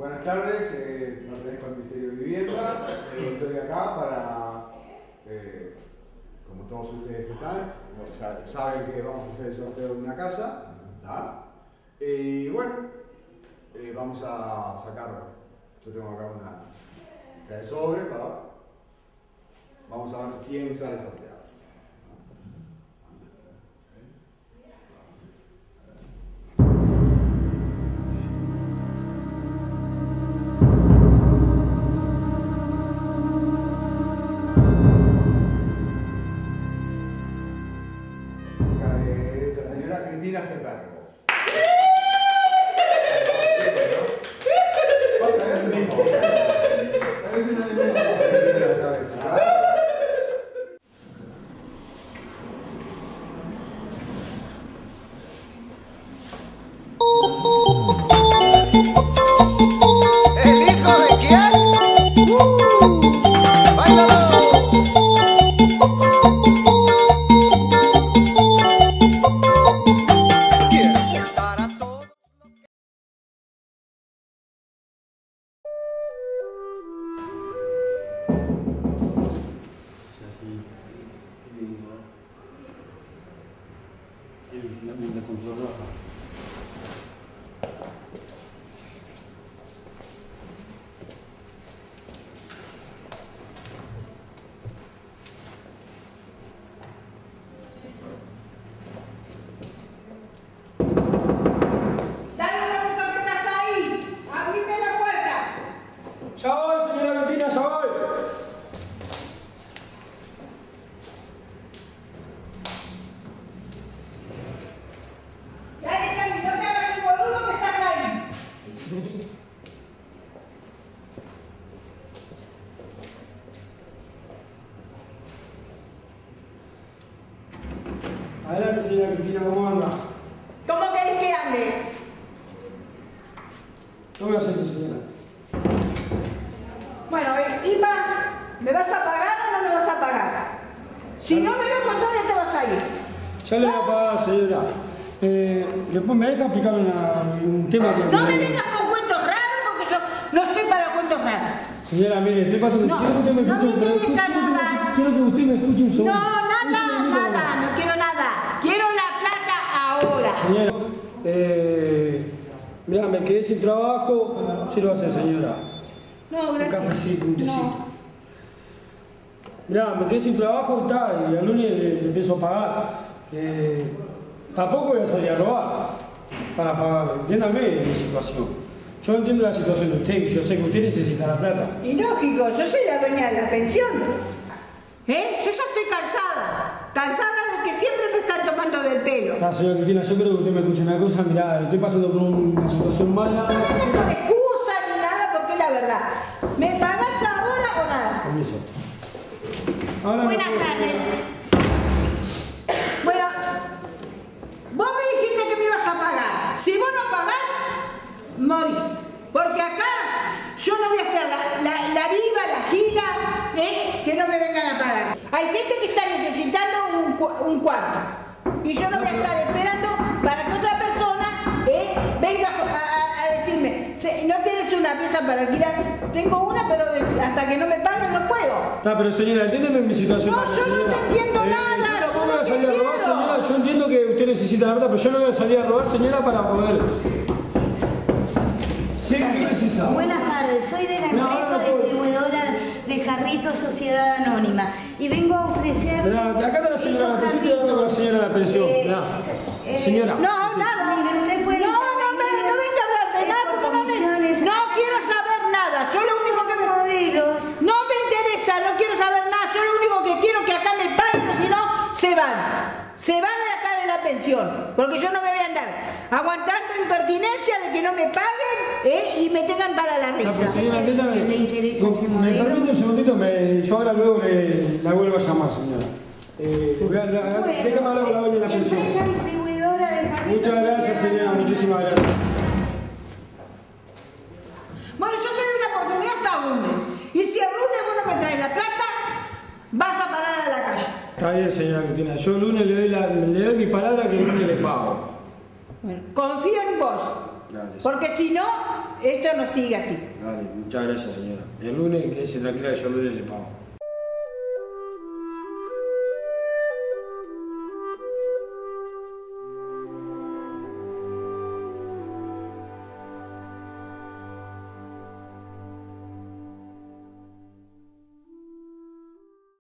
Buenas tardes, eh, pertenezco al Ministerio de Vivienda. Eh, estoy acá para, eh, como todos ustedes están, saben que vamos a hacer el sorteo de una casa. Y bueno, eh, vamos a sacar, yo tengo acá una de sobre vamos a ver quién sale sorteado. ¿El Cristina, ¿cómo anda? ¿Cómo querés que ande? Tome asiento, señora. Bueno, eh, Ipa, ¿me vas a pagar o no me vas a pagar? Si no me lo contás, ya te vas a ir. Ya le voy a pagar, señora. Eh, después me deja explicar una- un tema que... No me vengas con cuentos raros porque yo no estoy para cuentos raros. Señora, mire, estoy pasando... No, quiero que usted me no me interesa nada. Quiero que usted me escuche un No, segundo. Un nada, segundito, nada, no quiero nada. Quiero la plata ahora. Señora, eh, mira, me quedé sin trabajo. Sí lo va a hacer, señora. No, Un gracias. cafecito, un tecito. No. Mirá, me quedé sin trabajo y tal, y al lunes le, le empiezo a pagar. Eh, tampoco voy a salir a robar para pagar, entiéndame mi situación. Yo entiendo la situación de usted y yo sé que usted necesita la plata. Y lógico, yo soy la dueña de la pensión. ¿Eh? Yo ya estoy cansada. Cansada que siempre me están tomando del pelo. Ah, señora Cristina, yo creo que usted me escuche una cosa, mirá, estoy pasando por una situación mala. No me des con excusa ni nada porque es la verdad. ¿Me pagas ahora o nada? Permiso. Ahora no Buenas tardes. Bueno, vos me dijiste que me ibas a pagar. Si vos no pagás, morís. Porque acá yo no voy a hacer la, la- la viva, la gira, ¿eh? que no me vengan a pagar. Hay gente que está necesitando un, cu- un cuarto. Y yo no voy a estar esperando para que otra persona ¿eh? venga a, a- a decirme, "Se- no tienes una pieza para alquilar. Tengo una, pero hasta que no me paguen no puedo. Está, pero señora, entiéndeme mi situación. No, yo no te entiendo nada, Yo yo tampoco no voy a te salir a robar, quiero. señora. Yo entiendo que usted necesita la plata, pero yo no voy a salir a robar, señora, para poder. Sí, ¿qué precisa? Buenas tardes, soy de la No, empresa no distribuidora de jarritos Sociedad Anónima y vengo a ofrecer. Acá está la señora de la estos pensión, estoy hablando con la. Eh, eh, Señora. No, nada. Mire, usted puede No, no, me, no venga a hablar de nada por porque no, me- no quiero saber nada. Yo lo único que me... modelos. No me interesa, no quiero saber nada. Yo lo único que quiero es que acá me paguen, o si no, se van. Se van de acá de la pensión. Porque yo no me voy a andar aguantando impertinencia de que no me paguen ¿eh? y me tengan para la Ah, pues, risa. señora, entiéndame. ¿Le interesa No, ¿Me permite un segundito? Me- yo ahora luego le, la vuelvo a llamar, señora. Eh, voy a- la- Bueno, déjame hablar con la de la pensión. Muchas gracias, señora. Muchísimas gracias. Bueno, yo te doy una oportunidad hasta el lunes. Y si el lunes vos no me traes la plata, vas a parar a la calle. Está bien, señora Cristina. Yo el lunes le doy, la- le doy mi palabra que el lunes le pago. Bueno, confío en vos. Dale. Porque si no, esto no sigue así. Dale, muchas gracias señora. El lunes, quédese tranquila, yo el lunes le pago.